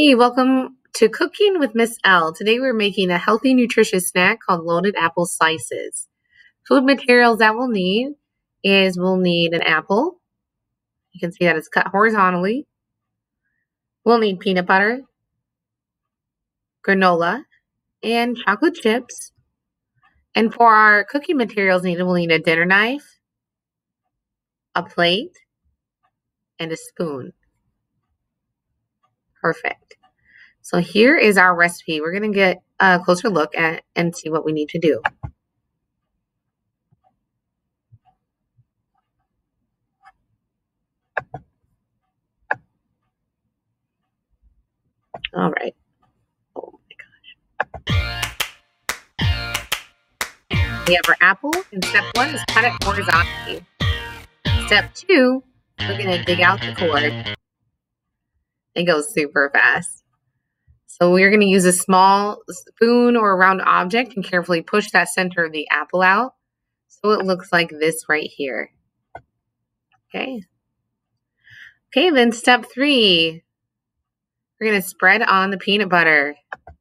Hey, welcome to Cooking with Miss L. Today we're making a healthy, nutritious snack called loaded apple slices. Food materials that we'll need is we'll need an apple. You can see that it's cut horizontally. We'll need peanut butter, granola, and chocolate chips. And for our cooking materials needed, we'll need a dinner knife, a plate, and a spoon. Perfect. So here is our recipe. We're going to get a closer look at and see what we need to do. All right. Oh my gosh. We have our apple, and step one is cut it horizontally. Step two, we're going to dig out the cord. It goes super fast. So we're going to use a small spoon or a round object and carefully push that center of the apple out so it looks like this right here. Okay. Okay, then step three. We're going to spread on the peanut butter.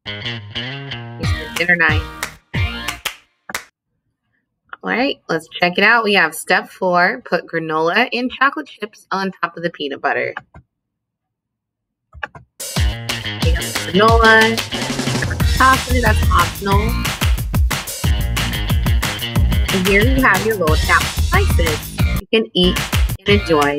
Dinner knife. All right, let's check it out. We have step four, put granola and chocolate chips on top of the peanut butter. Granola, chocolate, that's optional. And here you have your little apple slices you can eat and enjoy.